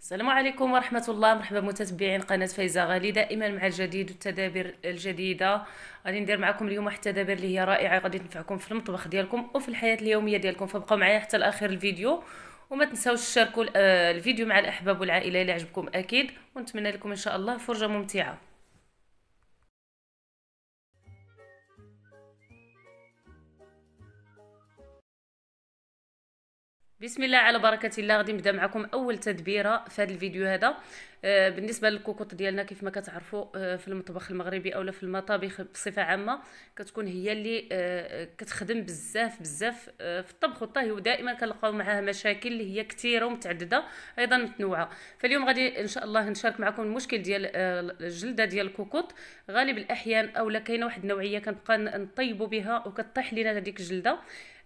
السلام عليكم ورحمة الله. مرحبا متتبعين قناة فايزة غالي دائما مع الجديد والتدابير الجديدة. غادي ندير معكم اليوم واحد التدابير اللي هي رائعة غادي تنفعكم في المطبخ ديالكم وفي الحياة اليومية ديالكم. فبقاو معايا حتى لآخر الفيديو وما تنساوش تشاركوا آه، الفيديو مع الأحباب والعائلة اللي عجبكم أكيد. ونتمنى لكم إن شاء الله فرجة ممتعة. بسم الله على بركة الله غادي نبدأ معكم أول تدبيرة في هذا الفيديو هذا. آه بالنسبة للكوكوط ديالنا كيف ما كتعرفوا آه في المطبخ المغربي اولا في المطابخ بصفة عامة كتكون هي اللي آه كتخدم بزاف بزاف آه في الطبخ والطهي ودائما كنلقاو معها مشاكل اللي هي كثيرة ومتعددة أيضا متنوعة. فاليوم غادي إن شاء الله نشارك معكم المشكل ديال آه الجلدة ديال الكوكوط. غالب الأحيان اولا كاينة واحد النوعية كنبقى نطيبوا بها وكطيح لينا هذيك الجلدة.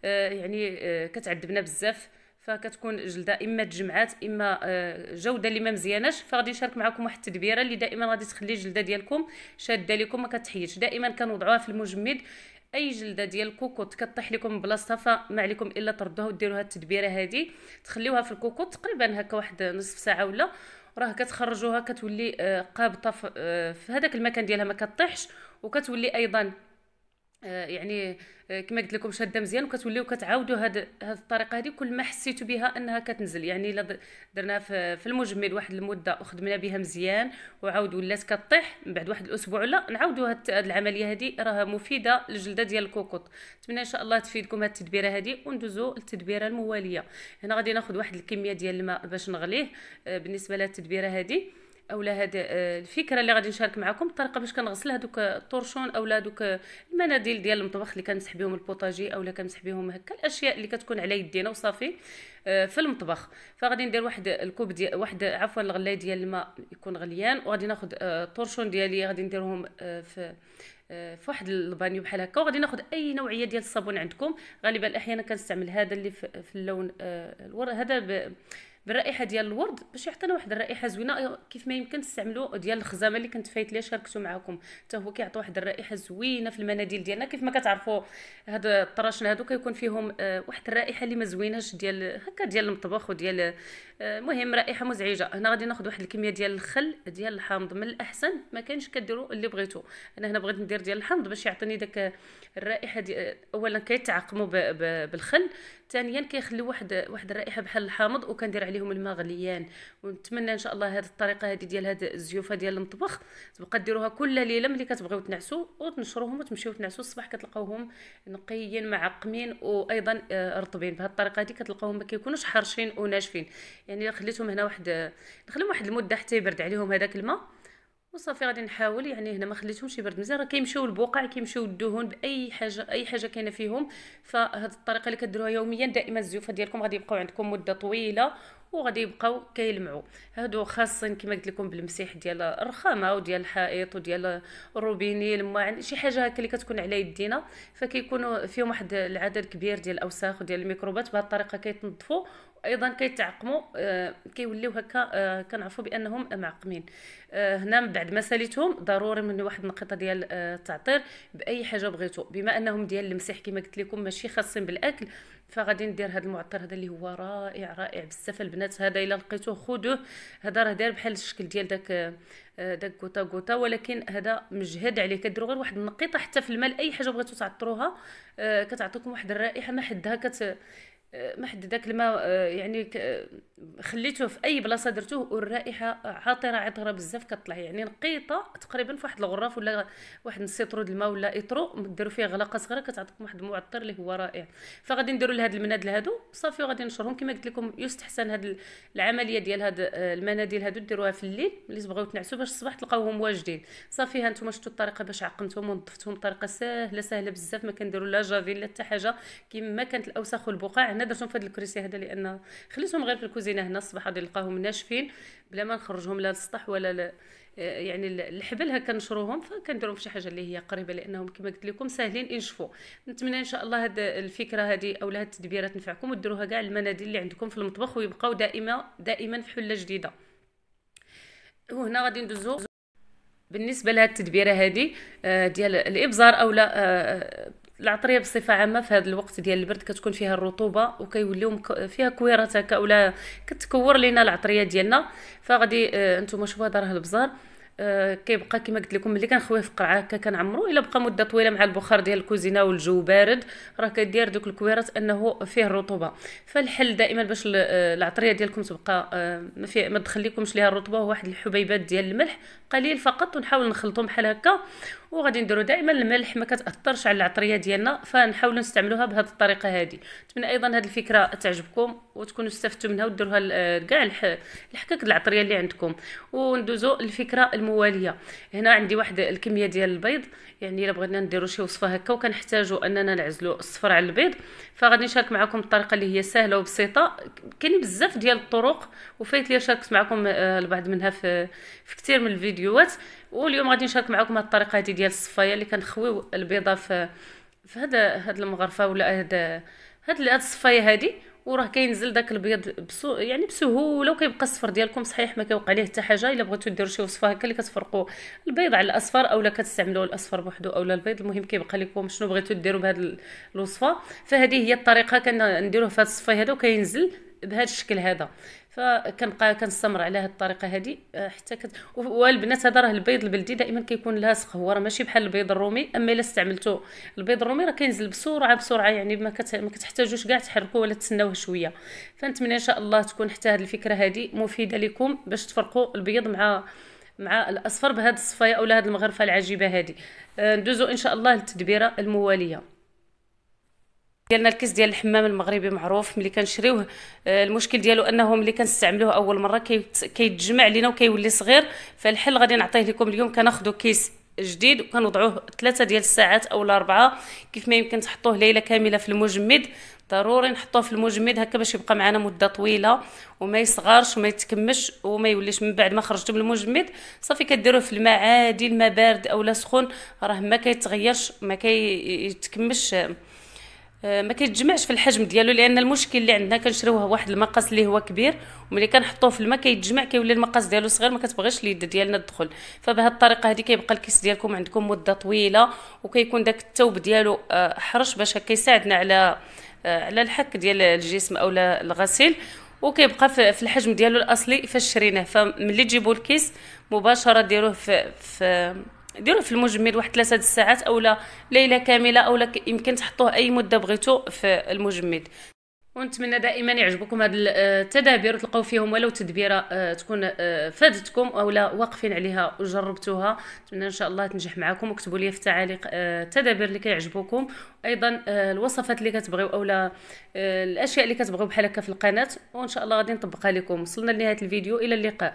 آه يعني كتعذبنا بزاف. فكتكون جلدة إما تجمعات إما آه، جودة اللي ما مزياناش فغادي نشارك معكم واحد التدبيرة اللي دائما غادي تخلي الجلدة ديالكم شادة لكم ما كتحيدش. دائما كنوضعوها في المجمد. أي جلدة ديال الكوكوط كطيح لكم بلاصتها فما عليكم إلا تردوها وديروا هاد التدبيرة هذه تخليوها في الكوكوط تقريبا هكا واحد نصف ساعة ولا. راه كتخرجوها كتولي آه، قابطة آه، في هذاك المكان ديالها ما كطيحش وكتولي أيضا يعني كما قلت لكم شادة مزيان وكتوليو كتعاودوا هاد هاد الطريقة هذه كل ما حسيتوا بها أنها كتنزل. يعني إلا درناها في المجمد واحد المدة وخدمنا بها مزيان وعاود ولات كطيح من بعد واحد الأسبوع ولا نعاودوا هاد العملية هذه راه مفيدة للجلدة ديال الكوكوط. نتمنى إن شاء الله تفيدكم هاد التدبيرة هذه وندوزو للتدبيرة الموالية. هنا غادي ناخذ واحد الكمية ديال الماء باش نغليه. آه، بالنسبة للتدبيره هذه اولا هاد آه، الفكرة اللي غادي نشارك معكم الطريقة باش كنغسل هذوك الطرشون اولا دوك المناديل ديال المطبخ اللي كنمسح بهم البوطاجي اولا كنمسح بهم هكا الأشياء اللي كتكون على يدينا وصافي آه، في المطبخ. فغادي ندير واحد الكوب ديال واحد عفوا الغلاي ديال الماء يكون غليان وغادي ناخذ الطرشون آه، ديالي غادي نديرهم في في واحد البانيو بحال هكا وغادي ناخذ أي نوعية ديال الصابون عندكم. غالبا الاحيان كنستعمل هذا اللي في اللون هذا بالرائحة ديال الورد باش يعطينا واحد الرائحة زوينة. كيف ما يمكن تستعملوا ديال الخزامة اللي كنت فايت ليها شاركته معكم حتى هو كيعطي واحد الرائحة زوينة في المناديل ديالنا. كيف ما كتعرفوا هاد الطراشن هادو كيكون فيهم آه، واحد الرائحة اللي ما زويناش ديال هكا ديال المطبخ وديال المهم آه، رائحة مزعجة. هنا غادي ناخذ واحد الكمية ديال الخل ديال الحامض. من الأحسن ما كاينش كديروا اللي بغيتو. أنا هنا بغيت ندير ديال الحامض باش يعطيني داك الرائحة دي اولا كيتعقموا بالخل. ثانيا كيخليو واحد واحد الرائحة بحال الحامض وكندير عليهم الماء غليان. ونتمنى إن شاء الله هذه الطريقة هذه ديال هذه الزيوف ديال المطبخ تبقى ديروها كل ليلة ملي كتبغيو تنعسوا وتنشروهم وتمشيو تنعسوا الصباح كتلقاوهم نقيين معقمين وأيضا آه، رطبين. بهذه الطريقة هذه كتلقاوهم ما كيكونوش حارشين وناشفين. يعني خليتهم هنا واحد نخليهم واحد المدة حتى يبرد عليهم هذاك الماء. وصافي غادي نحاول يعني هنا ما خليتهمش يبرد مزيان راه كيمشيو البقع كيمشيو الدهون بأي حاجة أي حاجة كاينة فيهم. فهاد الطريقة اللي كديروها يوميا دائما الزيوفة ديالكم غادي يبقاو عندكم مدة طويلة. وغادي يبقاو كيلمعوا. هادو خاصين كما قلت لكم بالمسيح ديال الرخامة وديال الحائط وديال الروبيني الماعن شي حاجة هكا اللي كتكون على يدينا فكيكونوا فيهم واحد العدد كبير ديال الأوساخ وديال الميكروبات بهذه الطريقة كيتنظفوا أيضا كيتعقموا آه كيوليو هكا آه كنعرفوا بأنهم معقمين. آه هنا من بعد ما ساليتهم ضروري من واحد النقيطه ديال آه التعطير بأي حاجة بغيتو. بما أنهم ديال المسيح كما قلت لكم ماشي خاصين بالأكل فغادي ندير هذا المعطر هذا اللي هو رائع رائع بزاف. البنات هذا إلا لقيتوه خذوه هذا راه داير بحال الشكل ديال داك آه، داك كوتا كوتا ولكن هذا مجهد عليه. كديروا غير واحد النقيطة حتى في الماء أي حاجة بغيتو تعطروها آه، كتعطيكم واحد الرائحة ما حدها كت ما حد داك الماء آه، يعني خليتوه في أي بلاصة درتوه والرائحة عاطرة عطرة بزاف كطلع. يعني نقيطة تقريبا في واحد الغراف ولا واحد نص لتر الماء ولا إطرو ديروا فيه غلاقة صغيرة كتعطيكم واحد المعطر اللي هو رائع. فغادي نديروا لهاد المناديل هادو صافي وغادي نشرهم. كما قلت لكم يستحسن هاد العملية ديال هاد آه، المناديل هادو ديروها في الليل ملي تبغيو تنعسوا باش الصباح تلقاوهم واجدين. صافي ها نتوما شفتوا الطريقة باش عقمتهم ونظفتهم بطريقه سهلة سهلة بزاف. ما كنديروا لا جافيل لا حتى حاجة. كما كانت الأوساخ والبقع هنا درتهم في هاد الكريسي هذا؟ لأن خليتهم غير في الكوزينة هنا الصباح غادي نلقاهم ناشفين بلا ما نخرجهم لا للسطح ولا ل... يعني الحبل هكا نشروهم فكنديرهم في شي حاجة اللي هي قريبة لأنهم كما قلت لكم ساهلين ينشفوا. نتمنى إن شاء الله هاد الفكرة هذه أو هاد التدبيرات تنفعكم وديروها كاع المناديل اللي عندكم في المطبخ ويبقاو دائما دائما في حلة جديدة. وهنا غادي ندوزو. بالنسبة لهاد التدبيرة هذه آه، ديال الإبزار اولا العطرية بصفة عامة في هذا الوقت ديال البرد كتكون فيها الرطوبة وكيوليو فيها كويرات هكا ولا كتكور لينا العطرية ديالنا فغادي آه، نتوما شوفوا هذا راه البزار. آه، كيبقى كما قلت لكم ملي كنخويه في قرعه هكا كنعمرو إلا بقى مدة طويلة مع البخار ديال الكوزينة والجو بارد راه كدير دوك الكويرات أنه فيه الرطوبة. فالحل دائما باش آه، العطرية ديالكم تبقى ما في ما تخليكمش ليها الرطوبة هو واحد الحبيبات ديال الملح قليل فقط ونحاول نخلطهم بحال هكا. وغادي نديرو دائما الملح ما كتأثرش على العطرية ديالنا فنحاولوا نستعملوها بهذه الطريقة هذه. نتمنى أيضا هذه الفكرة تعجبكم وتكونوا استفدتوا منها وديروها كاع الحكاك العطرية اللي عندكم. وندوزو الفكرة الموالية. هنا عندي واحد الكمية ديال البيض. يعني إلا بغينا نديرو شي وصفة هكا وكنحتاجوا أننا نعزلوا الصفر على البيض. فغادي نشارك معكم الطريقة اللي هي سهلة وبسيطة. كاين بزاف ديال الطرق وفايت لي شاركت معكم آه، البعض منها في في كثير من الفيديوهات. واليوم غادي نشارك معكم هاد الطريقة هذه ديال الصفاية اللي كنخويو البيضة في في هذا هاد المغرفة ولا هاد هاد الصفاية هذه وراه كينزل داك البيض بسو يعني بسهولة وكيبقى الصفر ديالكم صحيح ما كيوقع ليه حتى حاجة. إلا بغيتو ديروا شي وصفة هكا اللي كتفرقوا البيض على الأصفر اولا كتستعملوا الأصفر بوحدو اولا البيض المهم كيبقى لكم شنو بغيتو ديروا بهذه الوصفة. فهذه هي الطريقة كنديروه في هذا الصفايه هذا وكينزل بهذا الشكل هذا. فكنبقى كنستمر على هذه الطريقة هذه آه، حتى كت... والبنات هذا راه البيض البلدي دائما كيكون لاصق هو راه ماشي بحال البيض الرومي أما إلا استعملتو البيض الرومي راه كينزل بسرعة بسرعة يعني ما, كت... ما كتحتاجوش كاع تحركوه ولا تسناوه شوية. فنتمنى إن شاء الله تكون حتى هذه الفكرة هذه مفيدة لكم باش تفرقوا البيض مع مع الأصفر بهذه الصفاية اولا هذه المغرفة العجيبة هذه. آه، ندوزو إن شاء الله للتدبيرة الموالية. ديالنا الكيس ديال الحمام المغربي معروف ملي كنشريوه آه، المشكل ديالو أنه ملي كنستعملوه أول مرة كيتجمع لينا وكيولي صغير. فالحل غادي نعطيه لكم اليوم كناخذوا كيس جديد وكنوضعوه ثلاثة ديال الساعات اولا اربعة كيف ما يمكن تحطوه ليلة كاملة في المجمد. ضروري نحطوه في المجمد هكا باش يبقى معنا مدة طويلة وما يصغرش وما يتكمش وما يوليش من بعد ما خرجتو من المجمد. صافي كديروه في الماء عادي الماء بارد اولا سخون راه ما كيتغيرش ما كيتكمش ما كيتجمعش في الحجم ديالو لأن المشكل اللي عندنا كنشريوه واحد المقاس اللي هو كبير وملي كنحطوه في الماء كيتجمع كيولي المقاس ديالو صغير ما كتبغيش اليد ديالنا تدخل. فبهذه الطريقة هذه كيبقى الكيس ديالكم عندكم مدة طويلة وكيكون داك الثوب ديالو آه، حرش باش كيساعدنا على آه، على الحك ديال الجسم اولا الغسيل. وكيبقى في الحجم ديالو الأصلي فاش شريناه فملي تجيبوا الكيس مباشرة ديروه في في ديروه في المجمد واحد ثلاثة الساعات اولا ليلة كاملة اولا يمكن تحطوه أي مدة بغيتو في المجمد ونتمنى دائما يعجبكم هاد التدابير وتلقاو فيهم ولو تدبيرة آه، تكون آه، فادتكم اولا واقفين عليها وجربتوها. نتمنى إن شاء الله تنجح معكم وكتبوا لي في التعاليق آه، التدابير اللي كيعجبوكم. أيضا الوصفات اللي كتبغيو اولا الأشياء اللي كتبغيو بحال هكا في القناة. وإن شاء الله غادي نطبقها لكم. وصلنا لنهاية الفيديو. إلى اللقاء.